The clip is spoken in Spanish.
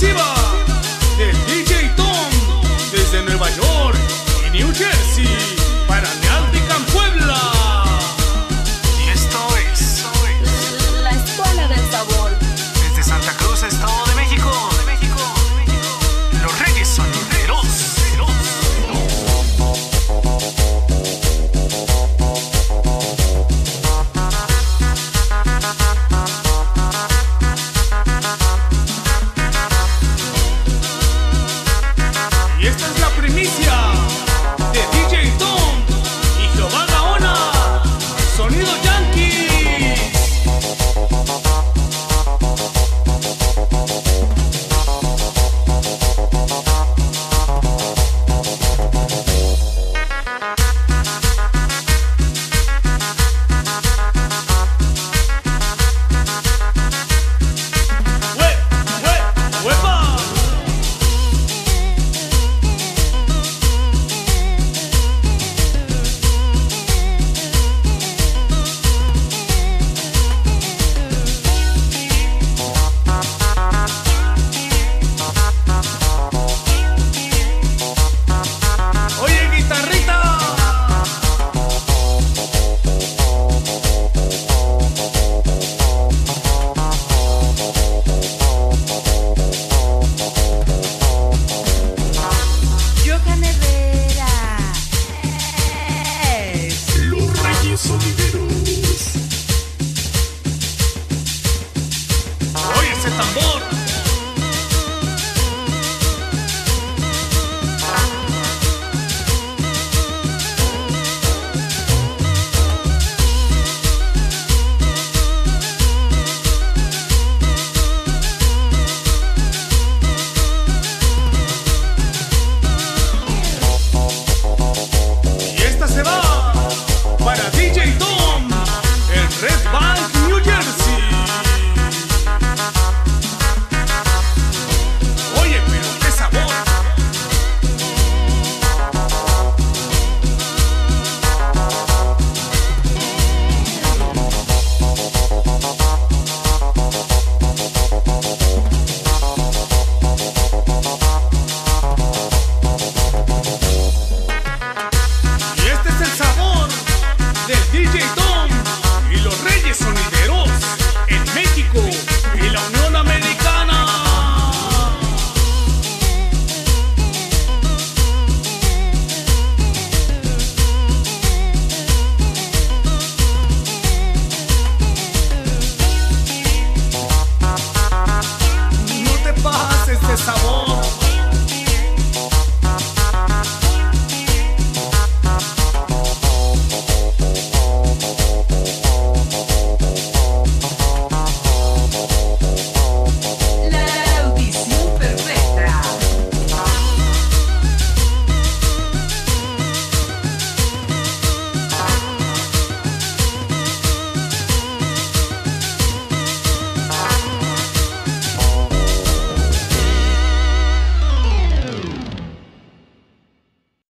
exclusiva del DJ Tom desde Nueva York y New Jersey. tambor.